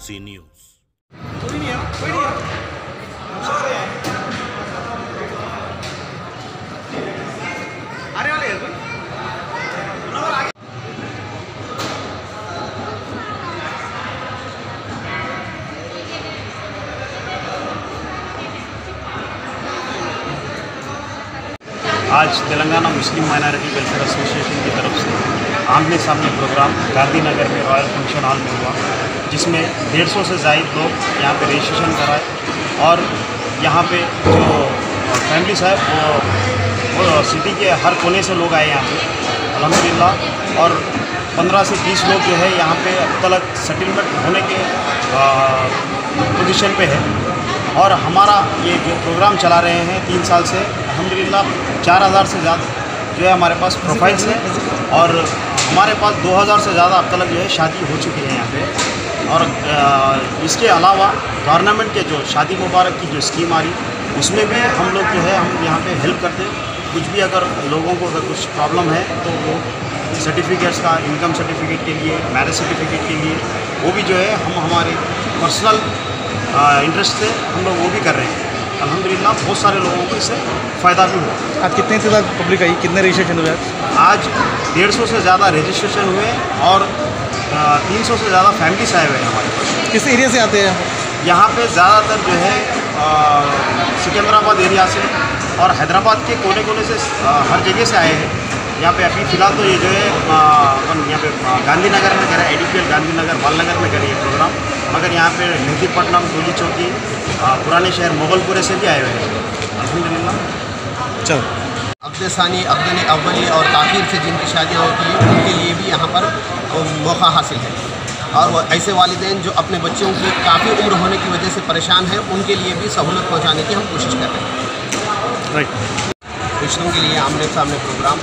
सी news आज Telangana Muslim minority welfare association की तरफ़ से आमने सामने प्रोग्राम गांधीनगर में रॉयल फ़ंक्शन हॉल में हुआ। जिसमें डेढ़ सौ से ज़ायद लोग यहाँ पे रजिस्ट्रेशन कराए। और यहाँ पे जो फैमिलीज़ है वो वो सिटी के हर कोने से लोग आए यहाँ पे अलहमदिल्ला और 15 से 20 लोग जो है यहाँ पे अब तक सेटलमेंट होने के पोजीशन पे है। और हमारा ये जो प्रोग्राम चला रहे हैं तीन साल से, अल्हम्दुलिल्लाह, चार हज़ार से ज़्यादा जो है हमारे पास प्रोफाइल्स हैं। और हमारे पास दो हज़ार से ज़्यादा अब तक जो है शादी हो चुकी है यहाँ पे। और इसके अलावा गवर्नमेंट के जो शादी मुबारक की जो स्कीम आ रही उसमें भी हम लोग जो है हम यहाँ पे हेल्प करते हैं। कुछ भी अगर लोगों को अगर कुछ प्रॉब्लम है तो वो सर्टिफिकेट्स का इनकम सर्टिफिकेट के लिए मैरिज सर्टिफिकेट के लिए वो भी जो है हम हमारे पर्सनल इंटरेस्ट से हम लोग वो भी कर रहे हैं। अलहमदिल्ला बहुत सारे लोगों को इससे फ़ायदा भी हुआ। आज कितने से ज़्यादा पब्लिक आई? कितने रजिस्ट्रेशन हुए आज? आज डेढ़ सौ से ज़्यादा रजिस्ट्रेशन हुए और तीन सौ से ज़्यादा फैमिलीज़ आए हुए हैं हमारे पास। किस एरिया से आते हैं? यहाँ पे ज़्यादातर जो है सिकंदराबाद एरिया से और हैदराबाद के कोने कोने से अ, हर जगह से आए हैं। यहाँ पे अभी फ़िलहाल तो ये जो है अपन यहाँ पे गांधीनगर में करें एडिपियल गांधीनगर बालनगर में करें ये प्रोग्राम मगर यहाँ पे मेहदीपट्टनम टोली चौकी पुराने शहर मोगलपुरे से भी आए हुए हैं। अलहमदिल्ला चलो। अब्दसानी अब्दनी अव्वली और ताखिर से जिनकी शादियाँ होती हैं उनके लिए भी यहाँ पर अ, मौका हासिल है। और वो ऐसे वालदे जो अपने बच्चों की काफ़ी उम्र होने की वजह से परेशान हैं उनके लिए भी सहूलत पहुँचाने की हम कोशिश कर रहे हैं। राइट रिश्तों के लिए आमने सामने प्रोग्राम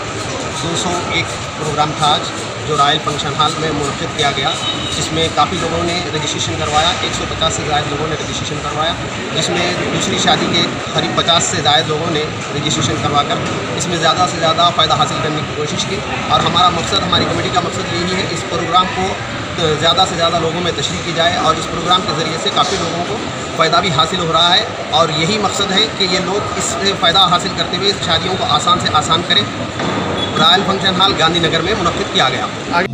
सौ एक प्रोग्राम था आज, जो रॉयल फ़ंक्शन हॉल में मुनद किया गया, जिसमें काफ़ी लोगों ने रजिस्ट्रेशन करवाया 150 से ज़्यादा लोगों ने रजिस्ट्रेशन करवाया, जिसमें दूसरी शादी के करीब 50 से ज़्यादा लोगों ने रजिस्ट्रेशन करवाकर इसमें ज़्यादा से ज़्यादा फ़ायदा हासिल करने की कोशिश की। और हमारा मकसद, हमारी कमेटी का मकसद यही है, इस प्रोग्राम को ज़्यादा से ज़्यादा लोगों में तशरी की जाए और इस प्रोग्राम के ज़रिए से काफ़ी लोगों को फ़ायदा भी हासिल हो रहा है। और यही मकसद है कि ये लोग इससे फ़ायदा हासिल करते हुए इस शादियों को आसान से आसान करें। रॉयल फ़ंक्शन हॉल गांधीनगर में मुनद किया गया।